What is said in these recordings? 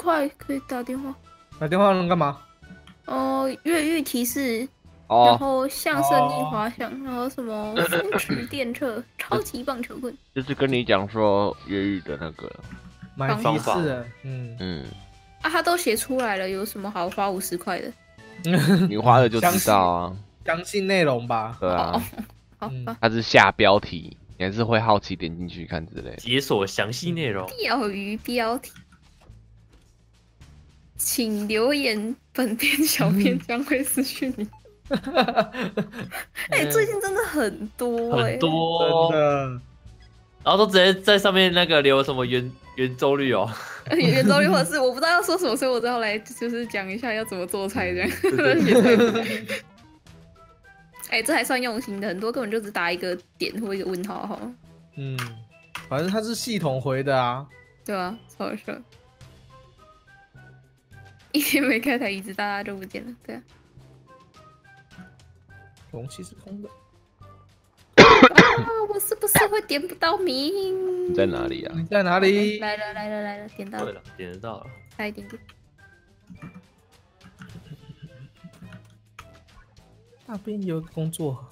块可以打电话。打电话能干嘛？哦，越狱提示，然哦，后相胜逆滑翔，然后什么风驰电掣、超级棒球棍。就是跟你讲说越狱的那个，买方提示的，嗯，嗯，啊，他都写出来了，有什么好花五十块的？你花了就知道啊，相信内容吧。对啊，好嗯吧，它是下标题，你还是会好奇点进去看之类的。解锁详细内容。钓鱼标题，请留言，本篇小编将会私讯你。哎、最近真的很多、哎，很多真，的，然后都直接在上面那个留什么圆圆周率哦，圆周率或者是我不知道要说什么，所以我只好来就是讲一下要怎么做菜这样。哎、这还算用心的，很多根本就只打一个点或一个问号哈，嗯，反正它是系统回的啊。对啊、超好笑。一天没开台，椅子大家就不见了，对啊。容器是空的，啊，我是不是会点不到名？你在哪里啊？你在哪里？来了来了来了，点到了，点得到了。差一点点。那边有个工作，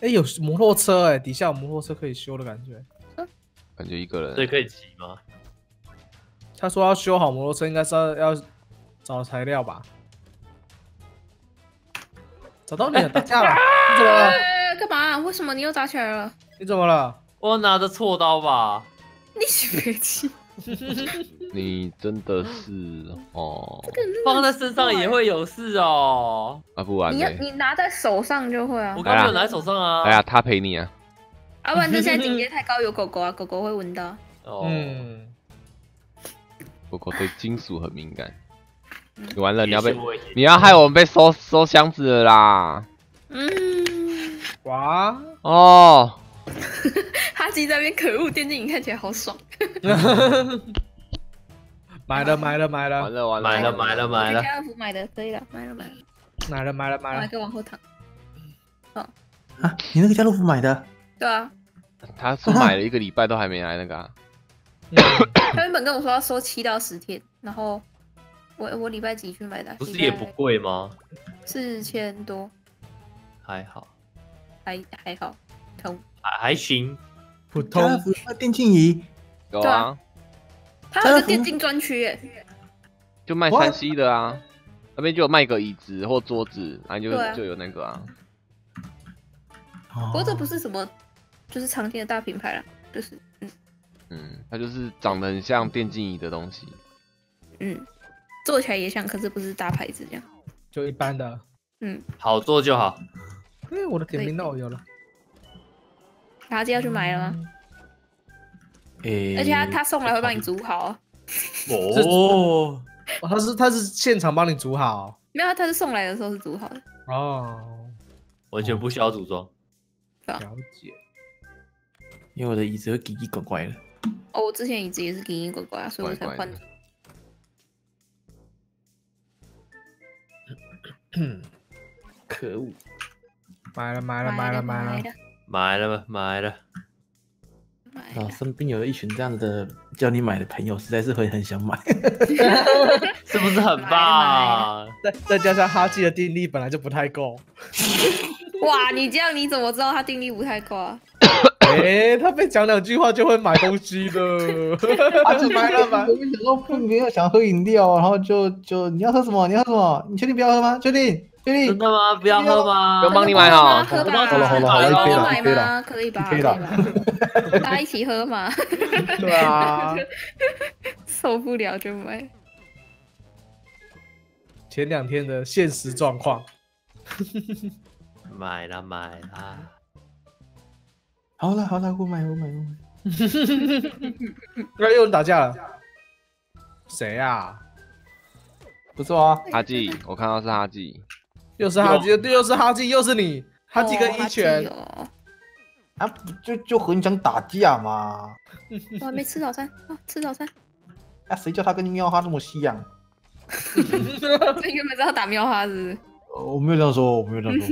哎，有摩托车哎，底下有摩托车可以修的感觉。感觉一个人所以可以骑吗？他说要修好摩托车，应该是要要找材料吧？找到你了，打架了！你怎么了？哎，干嘛、为什么你又打起来了？你怎么了？我拿着锉刀吧，你是飞机？你真的是哦，放在身上也会有事哦。啊不然你要？你拿在手上就会啊我，刚刚没有拿在手上啊。哎呀，他陪你啊，啊、不然这现在警戒太高，有狗狗啊，狗狗会闻到。哦，嗯，狗狗对金属很敏感。你完了，你要被你要害我们被收收箱子了啦！嗯，哇，哦，哈基在那边可恶，电竞椅看起来好爽。买了买了买完了了完了。买了买了买了。家乐福买的可以了，买了买了，买了买了买买了，个往后躺。啊，你那个家乐福买的？对啊，他是买了一个礼拜都还没来那个啊，他原本跟我说要收七到十天，然后我我礼拜几去买的？不是也不贵吗？四千多，还好，还还好，通。还还行。普通。电竞椅，有啊。啊，他有个电竞专区耶，就卖？山西的啊，那边就有卖个椅子或桌子，然后就啊。就有那个啊，不不过这不是什么就是常见的大品牌啦，就是嗯。嗯，它就是长得很像电竞椅的东西。嗯，做起来也像，可是不是大牌子这样。就一般的。嗯，好做就好。哎，我的点名到有了，然后就要去买了吗？诶，而且他他送来会帮你煮好哦，哦，哦他是他是现场帮你煮好没有，他是送来的时候是煮好的。哦，完全不需要组装。了解。因为我的椅子会叽叽怪怪的。哦，我之前椅子也是奇奇怪怪啊，所以我才换怪怪 可恶！买了买了买了买了，了买了吧，买了。啊，身边有一群这样的叫你买的朋友，实在是会很想买。是不是很棒？再再加上哈基的定力本来就不太够，哇，你这样你怎么知道他定力不太够啊？哎，他被讲两句话就会买东西的，他 就买了买。我们想说不没有想喝饮料，然后就就你要喝什么？你要喝什么？你确定不要喝吗？确定？确定？真的吗？不要喝吗？不用帮你买好喝吧，好了好了好了帮可以了我买可以了吗？可以吧？可以了吧？大家一起喝嘛，对啊，受不了就买。前两天的现实状况，买了买了。好了好了，我买我买我买。那 又有人打架了，谁啊？不错啊，哈记，我看到是哈记，又是哈基，又是哈基，又是你，哈基跟一拳，哦啊不就就很想打架嘛。我还没吃早餐啊，吃早餐。啊，谁叫他跟喵哈那么像？这原本是要打喵哈是不是？呃我没有这样说，我没有这样说。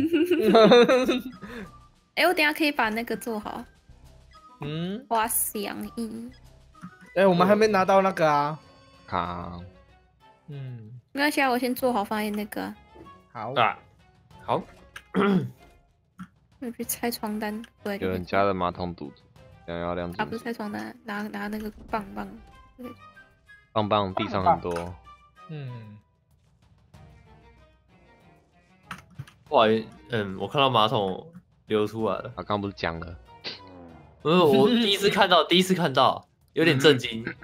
哎、我等下可以把那个做好，嗯，花香衣。哎，我们还没拿到那个啊，卡，嗯，没关系啊，我先做好发现那个。啊，好，啊，好，我去拆床单，对，有人家的马桶堵住，想要亮啊，不是拆床单，拿拿那个棒棒，棒棒地上很多，嗯，不好意思，嗯，我看到马桶流出来了，啊，刚刚不是讲了，不是我第一次看到，第一次看到，有点震惊。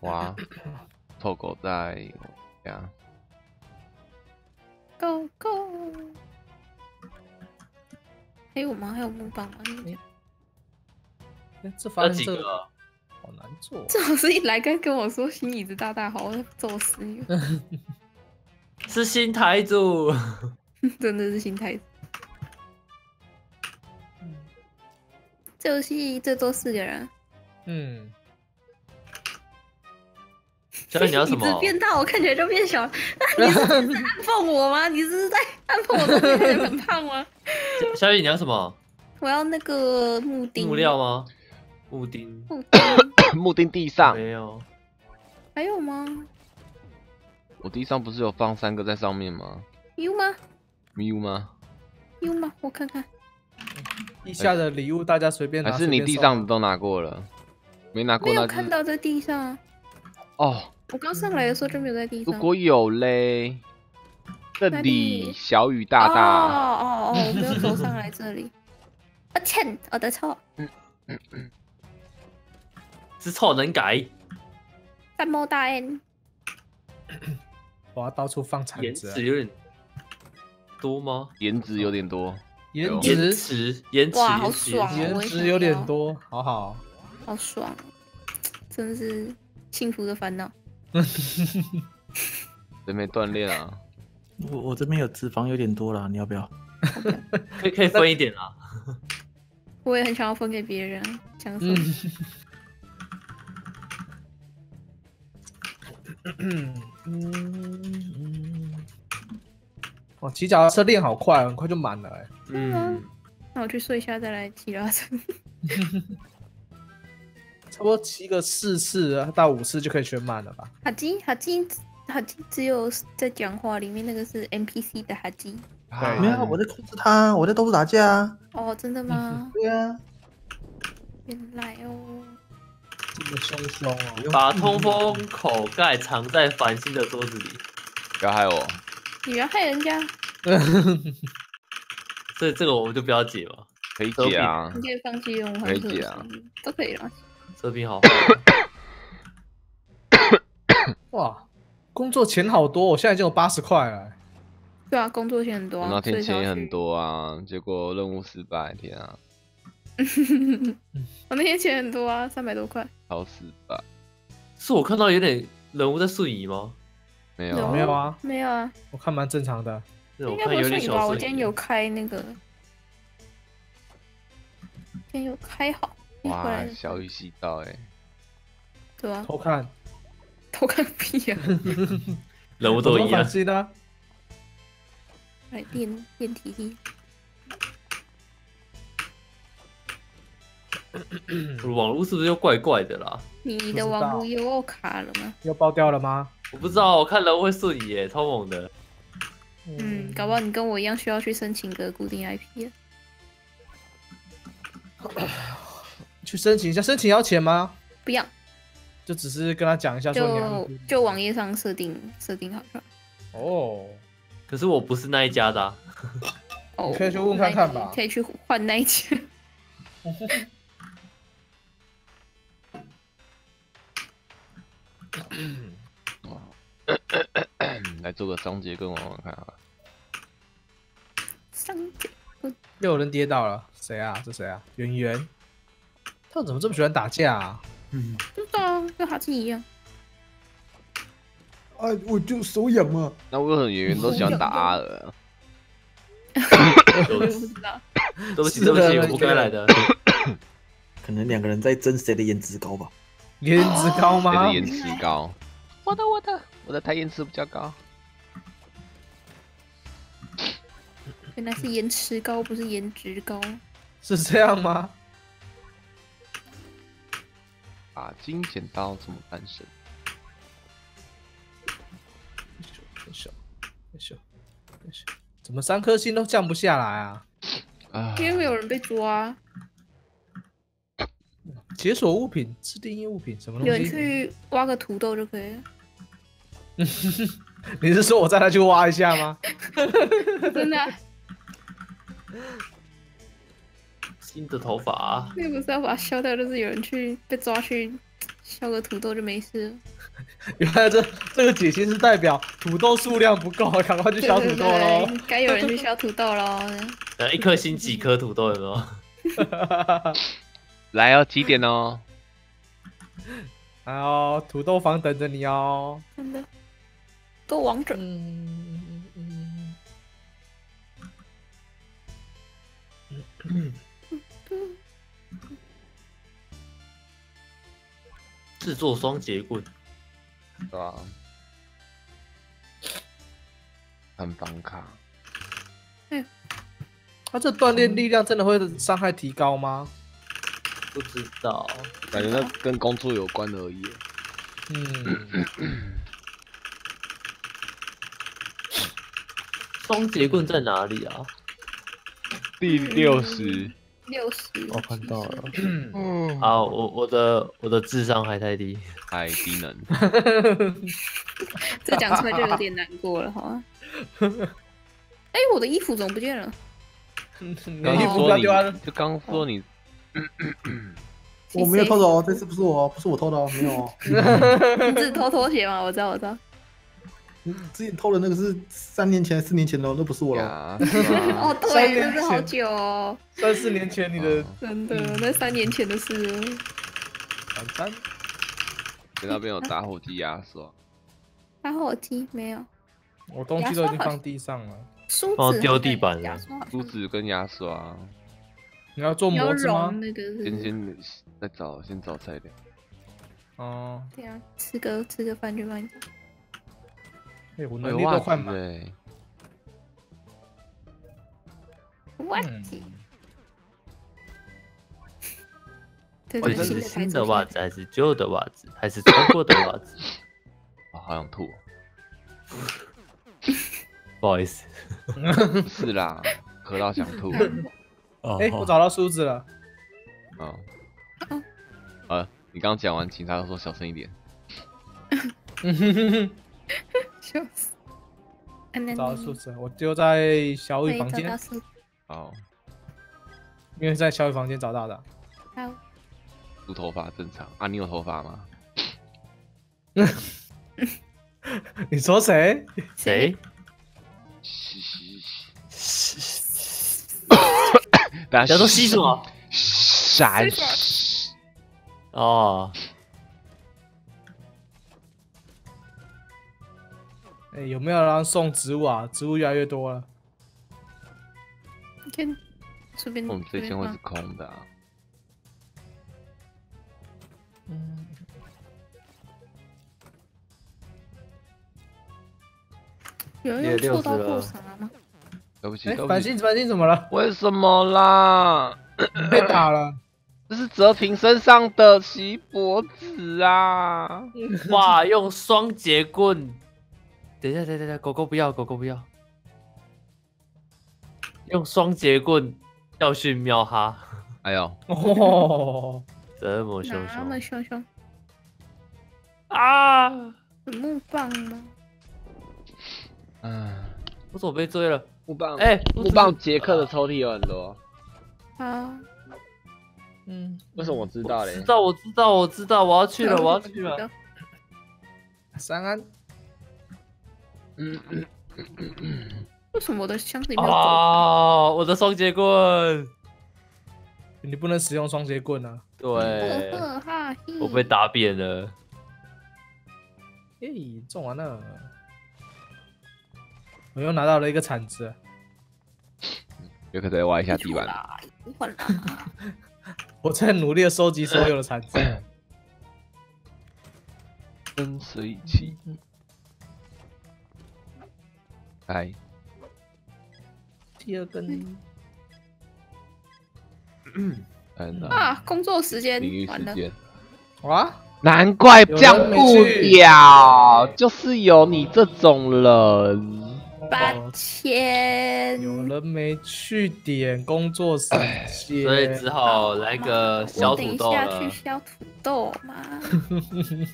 哇，臭狗在呀，Go Go，还有吗？还有木棒吗？这发那现这个几个好难做，这老师一来跟跟我说新椅子大大好，我要揍死你！是新台主，真的是新台主。这游戏最多四个人，嗯，小雨你要什么？变大，我看起来就变小。那你是在暗讽我吗？你是在暗讽我的很胖吗？小雨你要什么？我要那个木钉木料吗？木钉木钉 木钉地上，没有，还有吗？我地上不是有放三个在上面吗？有吗？有吗？有吗？我看看。地下的礼物大家随便拿，还是你地上都拿过了？没拿过没有那就是看到在地上啊，哦。我刚上来的时候就没有在地上。如果有嘞，这哪里里小雨大大，哦哦哦，我没有走上来这里。啊欠，我的错，知错能改，三毛大 N。我要到处放铲颜子啊，值有点多吗？颜值有点多。有颜延值迟，延迟，哇好爽颜值有点多，好好，好爽，真的是幸福的烦恼。真没锻炼啊！我我这边有脂肪有点多了，你要不要？可以可以分一点啊。我也很想要分给别人，讲什么？嗯嗯嗯，哇，骑脚踏车练好快，很快就满了哎。嗯，那我去睡一下再来骑拉车。差不多骑个四次到五次就可以全满了吧？哈基哈基哈基只有在讲话，里面那个是 NPC 的哈基。对没有啊，我在控制他，我在到处打架啊。哦，真的吗？对啊，原来哦，这么凶凶哦。把通风口盖藏在繁星的桌子里，不要害我，你不要害人家，所以这个我们就不要解嘛。可以解啊你。可以放弃用可以解啊都可以了。这边好，哇，工作钱好多，我现在已经有八十块了。对啊，工作钱很多、啊，那天钱也很。多啊，结果任务失败，天啊，我那天钱很多啊，三百多块。好死吧。是我看到有点人物在瞬移吗？没有有，没有啊，没有啊，我看蛮正常的。应该不看有点是你吧？我。今天有开那个，今天有开好。哇小雨洗澡哎，对啊，偷看，偷看屁啊！人物都一样？来练练体 网络是不是又怪怪的啦？你的网络又卡了吗？又爆掉了吗？我不知道，我看人会瞬移耶，超猛的。嗯，搞不好你跟我一样需要去申请个固定 IP 啊。去申请一下，申请要钱吗？不要，就只是跟他讲一下说你要就就网页上设定设定好了。哦，可是我不是那一家的、啊，哦，可以去问看看吧可以去换那一件。来做个双节棍玩玩看啊。上节又有人跌倒了，谁啊？这谁啊？圆圆，他怎么这么喜欢打架啊？嗯，不知道啊，跟哈基一样。啊，我就手痒嘛。那为什么演员都喜欢打阿尔啊？我也不知道。对不起，对不起，我不该来的。可能两个人在争谁的颜值高吧。颜值高吗？颜值高？我的我的我的台颜值比较高。原来是延迟高，不是颜值高。是这样吗？把金剪刀怎么翻身？怎么三颗星都降不下来啊？啊，因为没有人被抓，解锁物品、自定义物品什么有人东西？去挖个土豆就可以了。你是说我再来去挖一下吗？真的啊，新的头发啊，那不是要把它削掉，就是有人去被抓去削个土豆就没事了。原来这这个解析是代表土豆数量不够，赶快去削土豆喽。对，该有人去削土豆喽。呃，一颗星几颗土豆有没有？来哦，几点哦？还有土豆房等着你哦。真的，都王者。嗯嗯嗯制作双节棍，对吧？看房卡，他这锻炼力量真的会伤害提高吗？不知道。感觉那跟工作有关而已。嗯，双节棍在哪里啊？第六十，六十，我看到了。嗯，好，我我的我的智商还太低。太低能。这讲出来就有点难过了，好吗？哎，我的衣服怎么不见了？刚衣服不说你 要丢啊！就刚说你我没有偷走哦，这次不是我哦，不是我偷的哦，没有哦。你自己偷拖鞋吗？我知道，我知道。你自己偷的那个是三年前、四年前的哦，那不是我了。哦，对，三年真的好久哦，三四年前你的哦真的，那三年前的事了。晚餐，你那边有打火机牙刷，打火机没有，我东西都已经放地上了。梳子好像地板了梳子跟牙刷。你要做模子吗？那个是，先先再找先找材料。哦，对啊，吃个吃个饭就帮你。哎，我哎能力袜子都快满。哎，袜嗯子，对 到对，底是新新的袜子还是旧的袜子，还是穿过的袜子？啊，好想吐哦。不好意思。不是啦，喝到想吐。哦哎，我找到梳子了。哦，呃，你刚讲完，警察说小声一点。笑死。啊那 找到你梳子了，我丢在小雨房间哦，因为在小雨房间找到的。好，梳头发正常啊？你有头发吗？你说谁？谁？嘻嘻嘻。大要说吸什么？闪。哦，哎，有没有人送植物啊？植物越来越多了。你看，这边我们这间会是空的啊。嗯，有人也60用臭刀了破啥吗？对不起，哎，对不起。繁星，繁星怎么了？为什么啦？被打了。这是泽平身上的锡箔纸啊！哇，用双节棍。等一下，等一下，等一下，狗狗不要，狗狗不要。用双节棍教训喵哈，哎呦，哦，这么凶凶那么凶凶凶，啊！有木棒吗？嗯，我怎么被追了？木棒，哎木棒杰克的抽屉有很多，啊，嗯，为什么我知道嘞知？道，我知道，我知道，我要去了，我要去了。。三安，嗯 嗯为什么我的箱子里面有狗？哦，我的双节棍，你不能使用双节棍啊！对，我被打扁了。耶，中完了，我又拿到了一个铲子。有可能挖一下地板。我在努力的收集所有的铲子。跟随器，来，第二根，看到啊，工作时间领域完了，时间，哇，难怪降不去。了，就是有你这种人。八千，有人没去点工作时间，所以只好来个小我等一土豆了下去。削土豆嘛。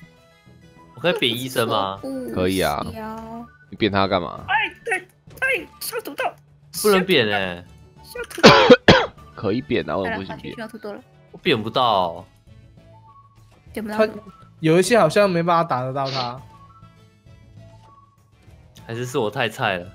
我可以扁医生吗？可以啊你扁他干嘛？哎，对哎，削土豆，不能扁哎、削土豆。可以扁啊，为什好了，跑去么不行扁？削土豆了，我扁不到。他点不到。他有一些好像没办法打得到他。还是是我太菜了。